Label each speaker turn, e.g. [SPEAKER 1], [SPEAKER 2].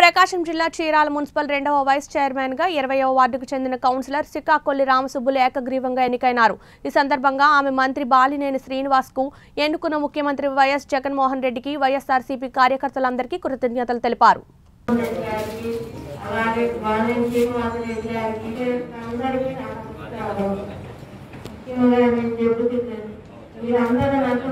[SPEAKER 1] ప్రకాశం జిల్లా చీరాల మున్సిపల్ రెండవ వైస్ చైర్మన్గా ఇరవయో వార్డుకు చెందిన కౌన్సిలర్ సికాకొల్లి రామసుబ్బులు ఏకగ్రీవంగా ఎన్నికైనారు. ఈ సందర్భంగా ఆమె మంత్రి బాలినేని శ్రీనివాస్కు ఎన్నుకున్న ముఖ్యమంత్రి వైఎస్ జగన్మోహన్ రెడ్డికి వైఎస్ఆర్సీపీ కార్యకర్తలందరికీ కృతజ్ఞతలు తెలిపారు.
[SPEAKER 2] మీరందరూ నాకు